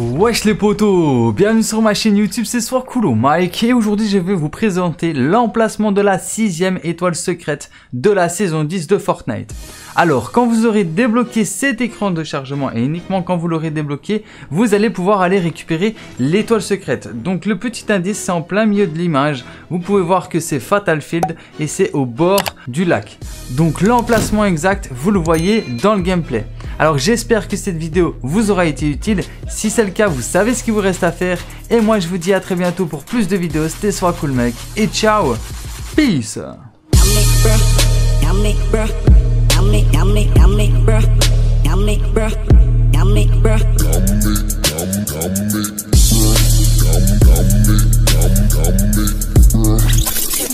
Wesh les potos, bienvenue sur ma chaîne YouTube, c'est Soir Coolo Mike et aujourd'hui je vais vous présenter l'emplacement de la sixième étoile secrète de la saison 10 de Fortnite. Alors quand vous aurez débloqué cet écran de chargement et uniquement quand vous l'aurez débloqué, vous allez pouvoir aller récupérer l'étoile secrète. Donc le petit indice c'est en plein milieu de l'image, vous pouvez voir que c'est Fatal Field et c'est au bord du lac. Donc l'emplacement exact vous le voyez dans le gameplay. Alors j'espère que cette vidéo vous aura été utile. Si c'est le cas, vous savez ce qu'il vous reste à faire. Et moi je vous dis à très bientôt pour plus de vidéos. C'était soit cool mec. Et ciao. Peace.